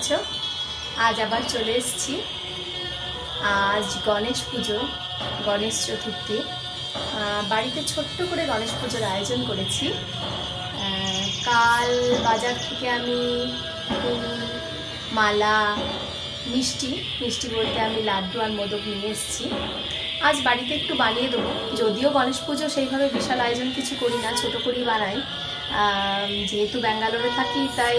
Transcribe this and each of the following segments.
আছো আজ আবার চলে এসেছি। আজ গণেশ পুজো, গণেশ চতুর্থী। বাড়িতে ছোট্ট করে গণেশ পুজোর আয়োজন করেছি। কাল বাজার থেকে আমি ফুল মালা, মিষ্টি মিষ্টি বলতে আমি লাড্ডু আর মোদক নিয়ে এসেছি। আজ বাড়িতে একটু বানিয়ে দেবো। যদিও গণেশ পুজো সেইভাবে বিশাল আয়োজন কিছু করি না, ছোটো করেই বানাই। যেহেতু ব্যাঙ্গালোরে থাকি, তাই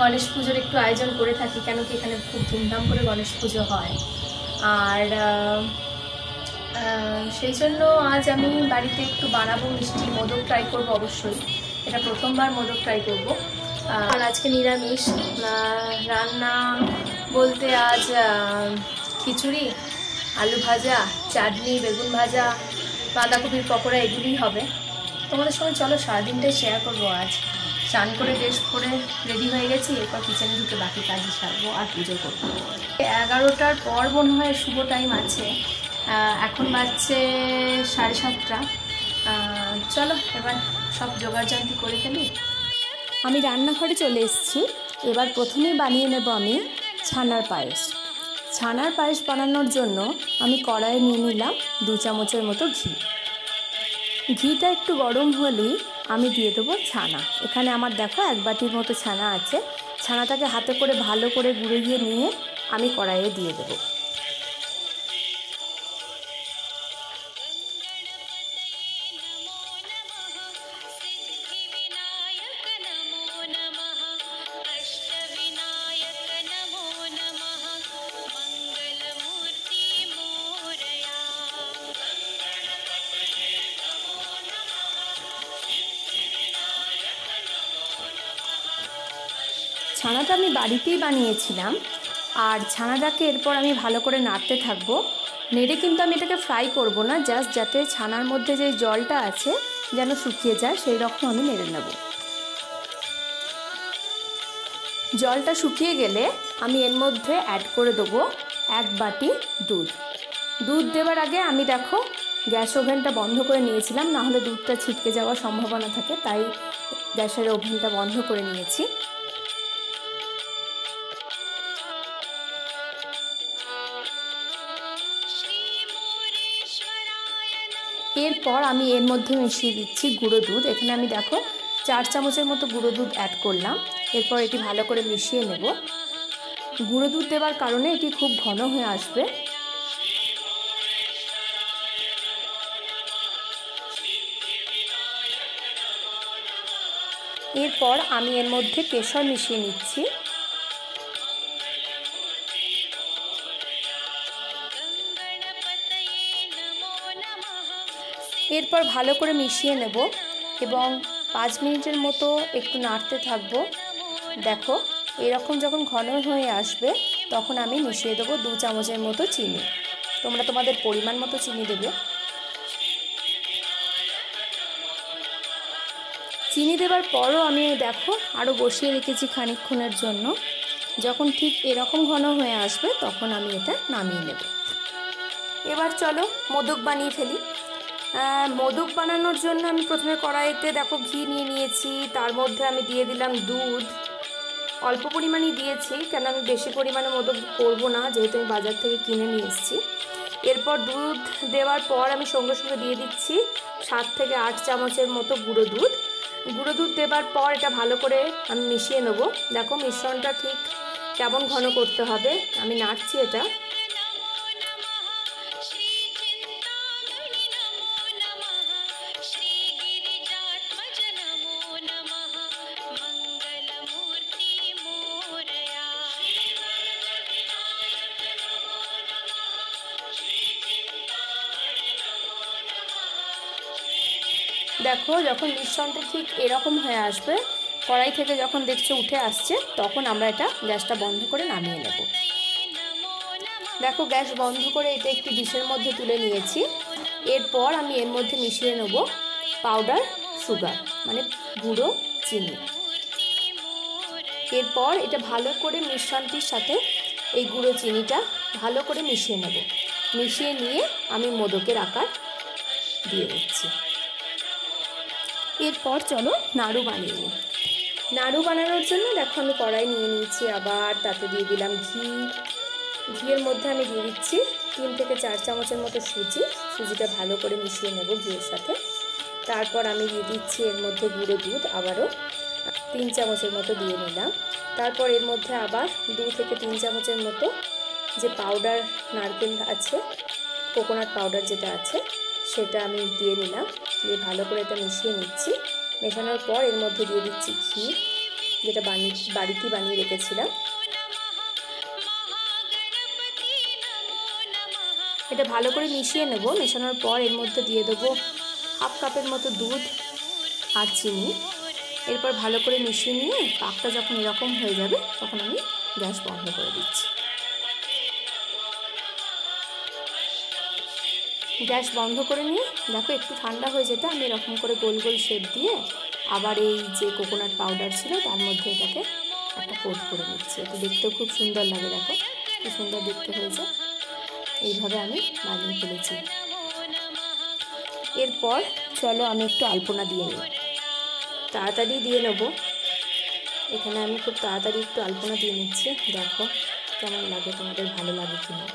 গণেশ পুজোর একটু আয়োজন করে থাকি, কেন কি এখানে খুব ধুমধাম করে গণেশ পুজো হয়। আর সেই জন্য আজ আমি বাড়িতে একটু বানাবো মিষ্টি মোদক ট্রাই করব অবশ্যই। এটা প্রথমবার মোদক ট্রাই করব। আর আজকে নিরামিষ। রান্না বলতে আজ খিচুড়ি, আলু ভাজা, চাটনি, বেগুন ভাজা, বাঁধাকপির পকোড়া, এগুলিই হবে। তোমাদের সঙ্গে চলো সারাদিনটাই শেয়ার করব আজ। স্নান করে ড্রেস করে রেডি হয়ে গেছি, এরপর কিচেনে ঢুকে বাকি কাজই সারবো আর পুজো করব। এগারোটার পর মনে হয় শুভ টাইম আছে। এখন বাজছে সাড়ে সাতটা। চলো, এবার সব জোগাড়যন্ত্র করে ফেলি। আমি রান্নাঘরে চলে এসেছি। এবার প্রথমেই বানিয়ে নেব আমি ছানার পায়েস। ছানার পায়েস বানানোর জন্য আমি কড়াইয়ে নিয়ে নিলাম দু চামচের মতো ঘি। ঘিটা একটু গরম হলেই আমি দিয়ে দেবো ছানা। এখানে আমার দেখো এক বাটির মতো ছানা আছে। ছানাটাকে হাতে করে ভালো করে গুঁড়ে গিয়ে নিয়ে আমি কড়াইয়ে দিয়ে দেবো। ছানাটা আমি বাড়িতেই বানিয়েছিলাম। আর ছানাটাকে এরপর আমি ভালো করে নাড়তে থাকব। নেড়ে কিন্তু আমি এটাকে ফ্রাই করব না, জাস্ট যাতে ছানার মধ্যে যে জলটা আছে যেন শুকিয়ে যায়, সেই রকম আমি নেড়ে নেব। জলটা শুকিয়ে গেলে আমি এর মধ্যে অ্যাড করে দেবো এক বাটি দুধ। দুধ দেওয়ার আগে আমি দেখো গ্যাস ওভেনটা বন্ধ করে নিয়েছিলাম, না হলে দুধটা ছিটকে যাওয়ার সম্ভাবনা থাকে, তাই গ্যাসের ওভেনটা বন্ধ করে নিয়েছি। এরপর আমি এর মধ্যে মিশিয়ে দিচ্ছি গুঁড়ো দুধ। এখানে আমি দেখো চার চামচের মতো গুঁড়ো দুধ অ্যাড করলাম। এরপর এটি ভালো করে মিশিয়ে নেব। গুঁড়ো দুধ দেওয়ার কারণে এটি খুব ঘন হয়ে আসবে। এরপর আমি এর মধ্যে কেশর মিশিয়ে নিচ্ছি। এরপর ভালো করে মিশিয়ে নেব এবং পাঁচ মিনিটের মতো একটু নাড়তে থাকব। দেখো, এরকম যখন ঘন হয়ে আসবে, তখন আমি মিশিয়ে দেবো দু চামচের মতো চিনি। তোমরা তোমাদের পরিমাণ মতো চিনি দেবে। চিনি দেবার পরও আমি দেখো আরও বসিয়ে রেখেছি খানিকক্ষণের জন্য। যখন ঠিক এরকম ঘন হয়ে আসবে, তখন আমি এটা নামিয়ে নেব। এবার চলো মোদক বানিয়ে ফেলি। মোদক বানানোর জন্য আমি প্রথমে কড়াইতে দেখো ঘি নিয়ে নিয়েছি, তার মধ্যে আমি দিয়ে দিলাম দুধ। অল্প পরিমাণেই দিয়েছি, কেন আমি বেশি পরিমাণে মোদক করব না, যেহেতু আমি বাজার থেকে কিনে নিয়ে এসেছি। এরপর দুধ দেওয়ার পর আমি সঙ্গে সঙ্গে দিয়ে দিচ্ছি সাত থেকে আট চামচের মতো গুঁড়ো দুধ। গুঁড়ো দুধ দেওয়ার পর এটা ভালো করে আমি মিশিয়ে নেব। দেখো মিশ্রণটা ঠিক কেমন ঘন করতে হবে, আমি নাড়ছি এটা। দেখো, যখন মিশ্রণটা ঠিক এরকম হয়ে আসবে, কড়াই থেকে যখন দেখছ উঠে আসছে, তখন আমরা এটা গ্যাসটা বন্ধ করে নামিয়ে নেব। দেখো, গ্যাস বন্ধ করে এটা একটি ডিশের মধ্যে তুলে নিয়েছি। এরপর আমি এর মধ্যে মিশিয়ে নেব পাউডার, সুগার মানে গুঁড়ো, চিনি। এরপর এটা ভালো করে মিশ্রণটির সাথে এই গুঁড়ো চিনিটা ভালো করে মিশিয়ে নেব। মিশিয়ে নিয়ে আমি মোদকের আকার দিয়ে দিচ্ছি। এরপর চলো নাড়ু বানিয়ে নিই। নাড়ু বানানোর জন্য দেখো আমি কড়াই নিয়ে নিয়েছি আবার তাতে দিয়ে দিলাম ঘি। ঘিয়ের মধ্যে আমি দিয়ে দিচ্ছি তিন থেকে চার চামচের মতো সুজি। সুজিটা ভালো করে মিশিয়ে নেব ঘিয়ের সাথে। তারপর আমি দিয়ে দিচ্ছি এর মধ্যে গুঁড়ো দুধ আবারও। তিন চামচের মতো দিয়ে নিলাম। তারপর এর মধ্যে আবার দু থেকে তিন চামচের মতো যে পাউডার নারকেল আছে কোকোনাট পাউডার যেটা আছে, সেটা আমি দিয়ে নিলাম। দিয়ে ভালো করে এটা মিশিয়ে নিচ্ছি। মেশানোর পর এর মধ্যে দিয়ে দিচ্ছি ঘি, যেটা বানিয়ে বাড়িতেই বানিয়ে রেখেছিলাম। এটা ভালো করে মিশিয়ে নেব। মেশানোর পর এর মধ্যে দিয়ে দেবো হাফ কাপের মতো দুধ, আর চিনি। এরপর ভালো করে মিশিয়ে নিয়ে পাকটা যখন এরকম হয়ে যাবে, তখন আমি গ্যাস বন্ধ করে দিচ্ছি। গ্যাস বন্ধ করে নিয়ে, দেখো একটু ঠান্ডা হয়ে যেতে আমি এরকম করে গোল গোল শেপ দিয়ে আবার এই যে কোকোনাট পাউডার ছিল, তার মধ্যে এটাকে একটা কোট করে নিচ্ছি। এটা দেখতেও খুব সুন্দর লাগে, দেখো। কি সুন্দর দেখতে হয়েছে। এইভাবে আমি বানিয়ে ফেলেছি। এরপর চলো আমি একটু আলপনা দিয়ে নিই। তাড়াতাড়ি দিয়ে নেব। এখানে আমি খুব তাড়াতাড়ি একটু আলপনা দিয়ে নিচ্ছি। দেখো কেমন লাগে, তোমাদের ভালো লাগে কিনা।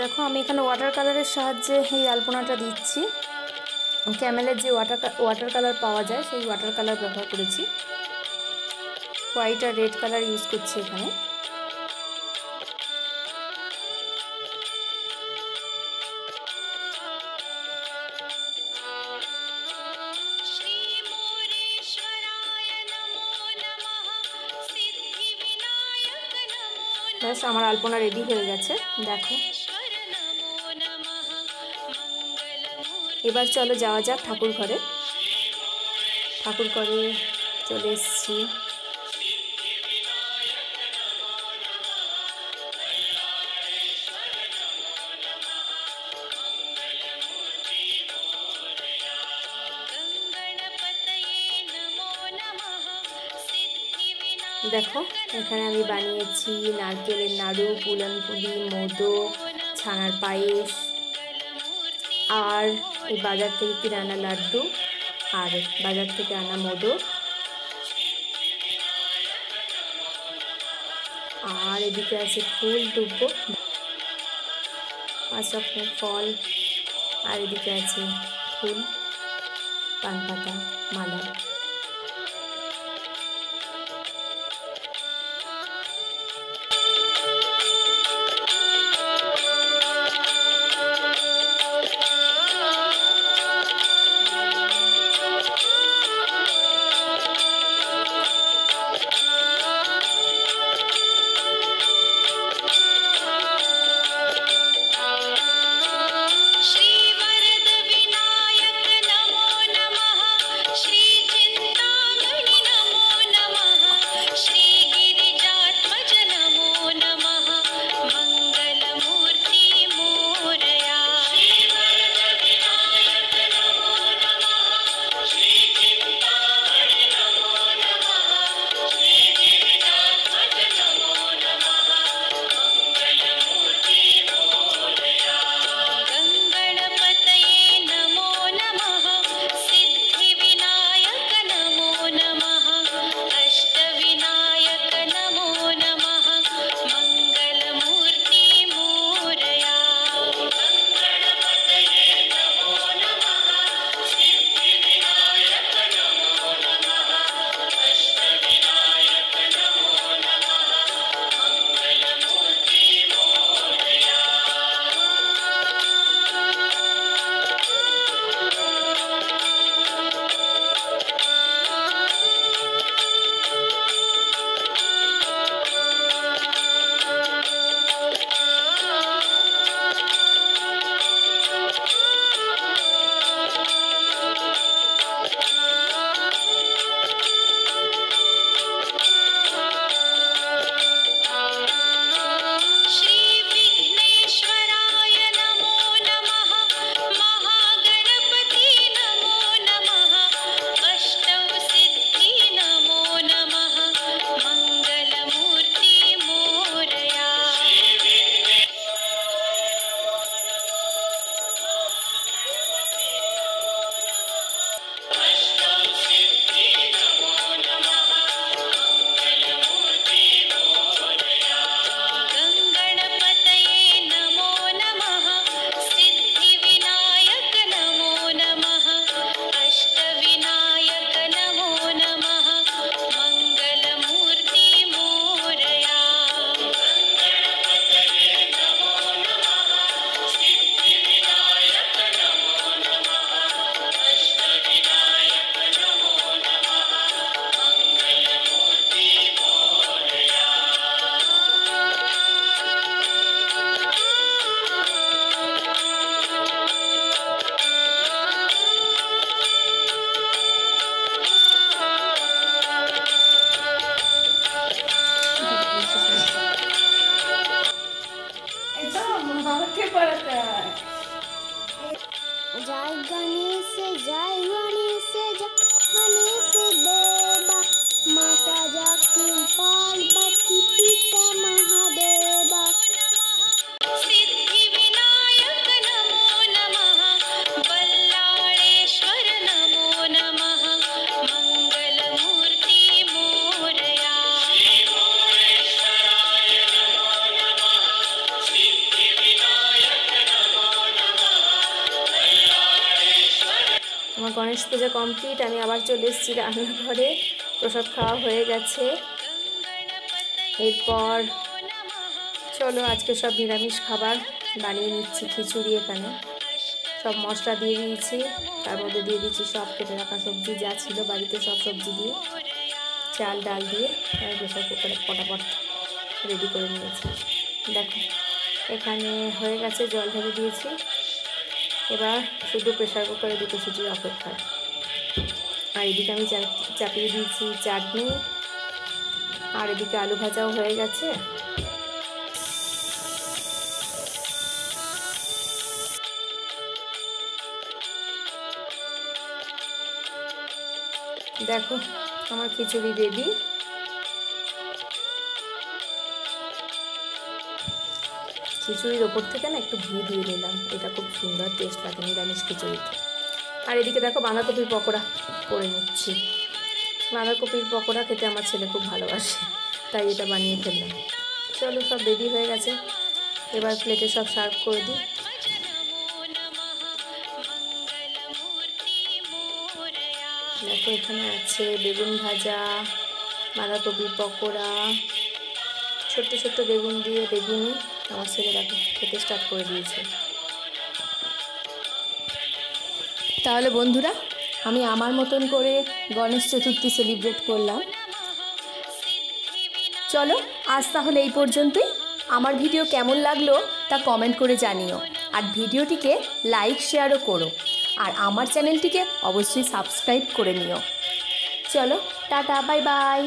দেখো, আমি এখানে ওয়াটার কালারের সাহায্যে এই আলপনাটা দিচ্ছি। ক্যামেলের যে ওয়াটার ওয়াটার কালার পাওয়া যায়, সেই ওয়াটার কালার ব্যবহার করেছি। হোয়াইট আর রেড কালার ইউজ করছি এখানে। ব্যাস, আমার আলপনা রেডি হয়ে গেছে, দেখো। এবার চলো যাওয়া যাক ঠাকুর ঘরে ঠাকুর ঘরে চলে এসেছি। দেখো, এখানে আমি বানিয়েছি নারকেলের নাড়ু, পুলন পুলি মোদক ছানার পায়েস, আর এই বাজার থেকে কিনে আনা লাড্ডু? আর বাজার থেকে আনা মোদক আর এদিকে আছে ফুল, দুব্বো পাঁচ রকমের ফল, আর এদিকে আছে ফুল, পান পাতা, মালা। কমপ্লিট আমি আবার চলে এসেছি রান্নাঘরে প্রসাদ খাওয়া হয়ে গেছে। এরপর চলো, আজকে সব নিরামিষ খাবার বানিয়ে নিচ্ছি খিচুড়ি এখানে। সব মশলা দিয়ে দিয়েছি, তার মধ্যে দিয়ে দিচ্ছি সব কেটে রাখা সবজি, যা ছিল বাড়িতে সব সবজি দিয়ে। চাল, ডাল দিয়ে আমি প্রেশার কুকারে ফটাফট রেডি করে নিয়েছি। দেখো, এখানে হয়ে গেছে, জল ঢেলে দিয়েছি। এবার শুধু প্রেশার কুকারে দুটো সিটির অপেক্ষা। আর এদিকে আমি চাপিয়ে দিয়েছি চাটনি। আর এদিকে আলু ভাজাও হয়ে গেছে। দেখো, আমার খিচুড়ি রেডি খিচুড়ির ওপর থেকে না একটু ঘি দিয়ে নিলাম। এটা খুব সুন্দর টেস্ট লাগে নিরামিষ খিচুড়িতে। আর এদিকে দেখো বাঁধাকপির পকোড়া। করে নিচ্ছি। বাঁধাকপির পকোড়া খেতে আমার ছেলে খুব ভালোবাসে, তাই এটা বানিয়ে ফেললাম। চলো, সব রেডি হয়ে গেছে। এবার প্লেটে সব সার্ভ করে দিই। দেখো, এখানে আছে বেগুন ভাজা, বাঁধাকপির পকোড়া, ছোট্ট ছোট্ট বেগুন দিয়ে বেগুনি আমার ছেলে দেখো খেতে স্টার্ট করে দিয়েছে। তাহলে বন্ধুরা আমি আমার মতন করে গণেশ চতুর্থী সেলিব্রেট করলাম। চলো, আজ তাহলে এই পর্যন্তই। আমার ভিডিও কেমন লাগল তা কমেন্ট করে জানিও। আর ভিডিওটিকে লাইক শেয়ারও করো। আর আমার চ্যানেলটিকে অবশ্যই সাবস্ক্রাইব করে নিও। চলো, টাটা বাই বাই